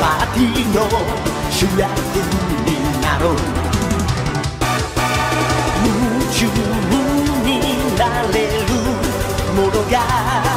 パーティーの主役になろう。夢中になれるものが